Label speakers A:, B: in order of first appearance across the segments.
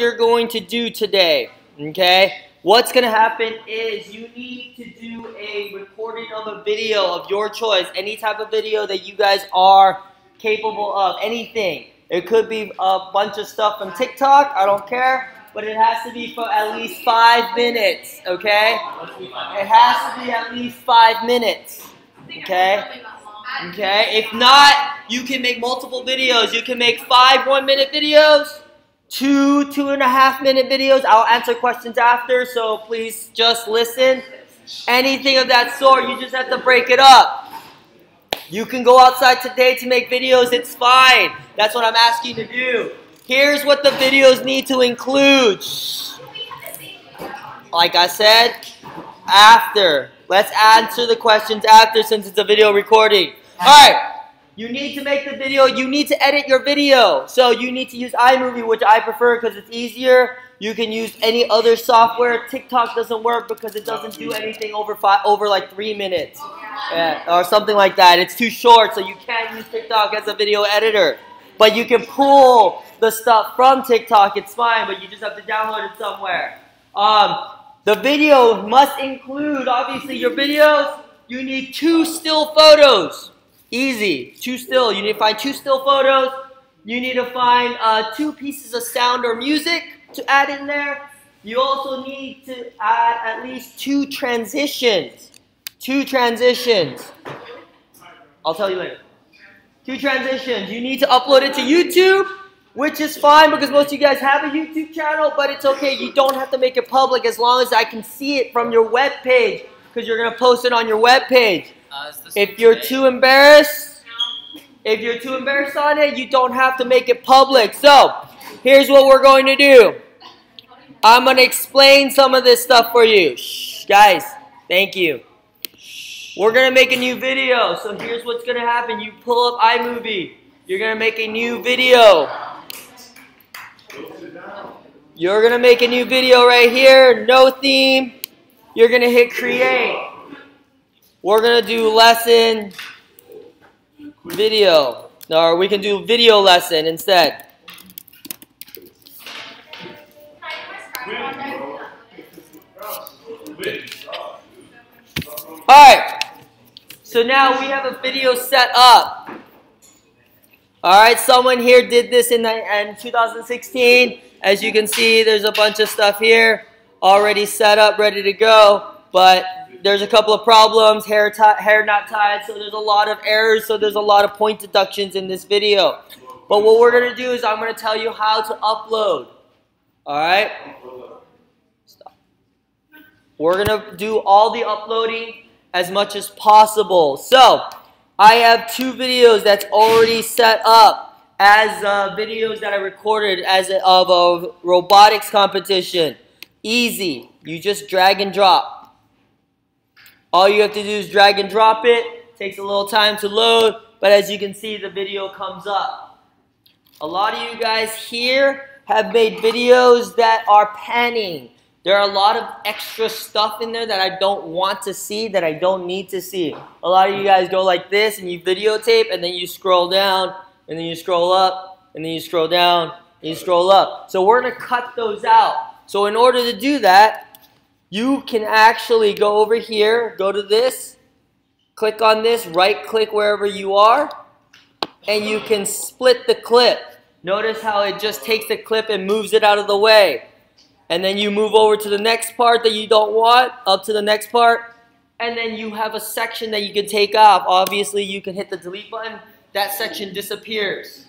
A: you're going to do today, okay? What's going to happen is you need to do a recording of a video of your choice, any type of video that you guys are capable of, anything. It could be a bunch of stuff from TikTok, I don't care, but it has to be for at least five minutes, okay? It has to be at least five minutes, okay? Okay, if not, you can make multiple videos. You can make five one minute videos, two two and a half minute videos. I'll answer questions after, so please just listen. Anything of that sort, you just have to break it up. You can go outside today to make videos, it's fine. That's what I'm asking you to do. Here's what the videos need to include. Like I said, after. Let's answer the questions after since it's a video recording. Alright, you need to make the video, you need to edit your video. So you need to use iMovie, which I prefer because it's easier. You can use any other software. TikTok doesn't work because it doesn't do anything over five, over like three minutes. Yeah, or something like that. It's too short, so you can't use TikTok as a video editor. But you can pull the stuff from TikTok, it's fine, but you just have to download it somewhere. Um, the video must include, obviously, your videos. You need two still photos. Easy. Two still. You need to find two still photos. You need to find uh, two pieces of sound or music to add in there. You also need to add at least two transitions. Two transitions. I'll tell you later. Two transitions. You need to upload it to YouTube which is fine because most of you guys have a YouTube channel, but it's okay. You don't have to make it public as long as I can see it from your web page because you're going to post it on your web page. Uh, if you're too embarrassed, if you're too embarrassed on it, you don't have to make it public. So, here's what we're going to do. I'm going to explain some of this stuff for you. Shh, guys, thank you. We're going to make a new video. So here's what's going to happen. You pull up iMovie. You're going to make a new video. You're going to make a new video right here, no theme. You're going to hit create. We're going to do lesson video. Or we can do video lesson instead. Alright, so now we have a video set up. Alright, someone here did this in, the, in 2016. As you can see, there's a bunch of stuff here already set up, ready to go, but there's a couple of problems, hair, hair not tied, so there's a lot of errors, so there's a lot of point deductions in this video. But what we're going to do is I'm going to tell you how to upload. Alright? Stop. We're going to do all the uploading as much as possible. So, I have two videos that's already set up as uh, videos that I recorded as a, of a robotics competition. Easy. You just drag and drop. All you have to do is drag and drop it. Takes a little time to load, but as you can see, the video comes up. A lot of you guys here have made videos that are panning. There are a lot of extra stuff in there that I don't want to see, that I don't need to see. A lot of you guys go like this and you videotape and then you scroll down and then you scroll up, and then you scroll down, and you scroll up. So we're to cut those out. So in order to do that, you can actually go over here, go to this, click on this, right click wherever you are, and you can split the clip. Notice how it just takes the clip and moves it out of the way. And then you move over to the next part that you don't want, up to the next part, and then you have a section that you can take off. Obviously, you can hit the delete button that section disappears.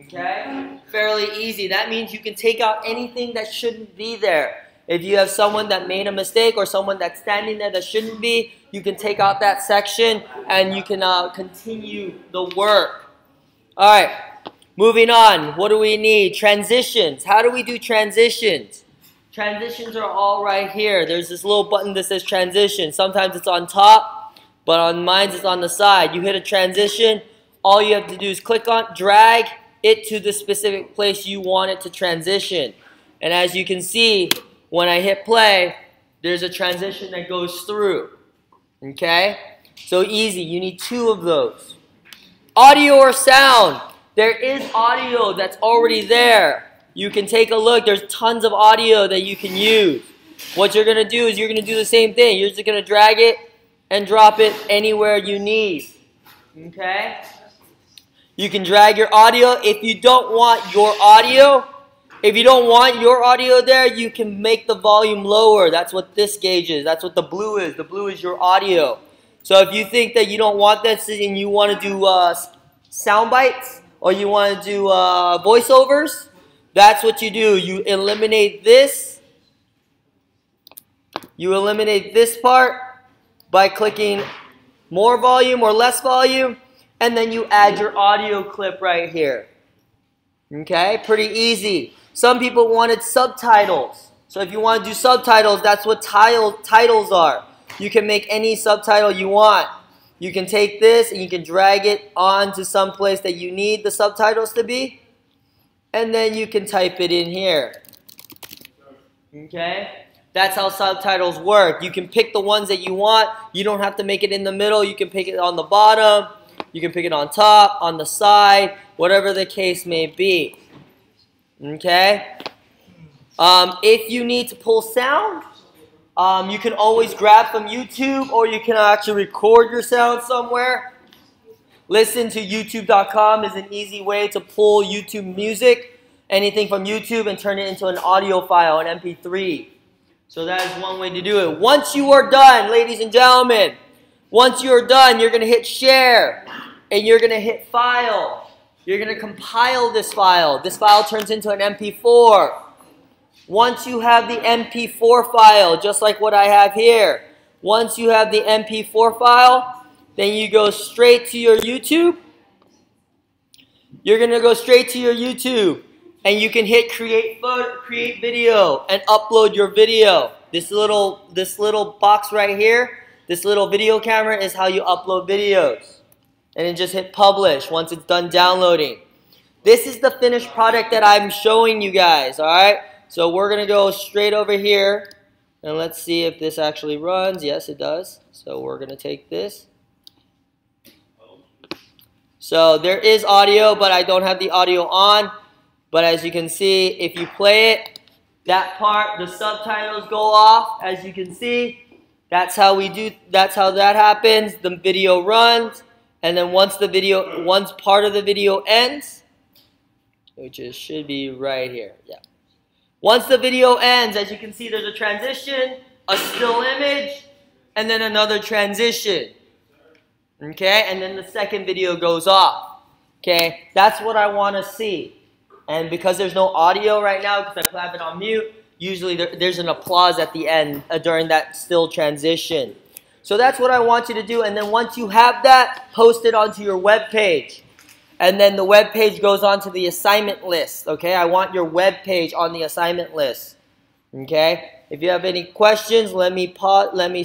A: Okay? Fairly easy. That means you can take out anything that shouldn't be there. If you have someone that made a mistake or someone that's standing there that shouldn't be, you can take out that section and you can uh, continue the work. All right, moving on. What do we need? Transitions. How do we do transitions? Transitions are all right here. There's this little button that says transition. Sometimes it's on top, but on mine it's on the side. You hit a transition, all you have to do is click on, drag it to the specific place you want it to transition. And as you can see, when I hit play, there's a transition that goes through. Okay? So easy. You need two of those. Audio or sound. There is audio that's already there. you can take a look. There's tons of audio that you can use. What you're going to do is you're going to do the same thing. You're just going to drag it and drop it anywhere you need. Okay? You can drag your audio. If you don't want your audio, if you don't want your audio there, you can make the volume lower. That's what this gauge is. That's what the blue is. The blue is your audio. So if you think that you don't want this and you want to do uh, sound bites or you want to do uh, voiceovers, that's what you do. You eliminate this. You eliminate this part by clicking more volume or less volume, and then you add your audio clip right here. Okay, pretty easy. Some people wanted subtitles. So if you want to do subtitles, that's what tile, titles are. You can make any subtitle you want. You can take this and you can drag it onto some place that you need the subtitles to be and then you can type it in here. Okay? That's how subtitles work. You can pick the ones that you want. You don't have to make it in the middle. You can pick it on the bottom. You can pick it on top, on the side, whatever the case may be. Okay? Um, if you need to pull sound, um, you can always grab from YouTube or you can actually record your sound somewhere. Listen to YouTube.com is an easy way to pull YouTube music, anything from YouTube, and turn it into an audio file, an MP3. So that is one way to do it. Once you are done, ladies and gentlemen, once you're done, you're going to hit share and you're going to hit file. You're going to compile this file. This file turns into an MP4. Once you have the MP4 file, just like what I have here, once you have the MP4 file, then you go straight to your YouTube. You're going to go straight to your YouTube and you can hit create photo, create video and upload your video. This little this little box right here, this little video camera is how you upload videos. And then just hit publish once it's done downloading. This is the finished product that I'm showing you guys, all right? So we're going to go straight over here and let's see if this actually runs. Yes, it does. So we're going to take this so there is audio, but I don't have the audio on. But as you can see, if you play it, that part, the subtitles go off, as you can see. That's how we do, that's how that happens. The video runs, and then once the video, once part of the video ends, which is, should be right here, yeah. Once the video ends, as you can see, there's a transition, a still image, and then another transition. Okay, and then the second video goes off. Okay, that's what I want to see. And because there's no audio right now, because I have it on mute, usually there, there's an applause at the end uh, during that still transition. So that's what I want you to do. And then once you have that, post it onto your web page. And then the web page goes onto the assignment list. Okay, I want your web page on the assignment list. Okay, if you have any questions, let me pause. Let me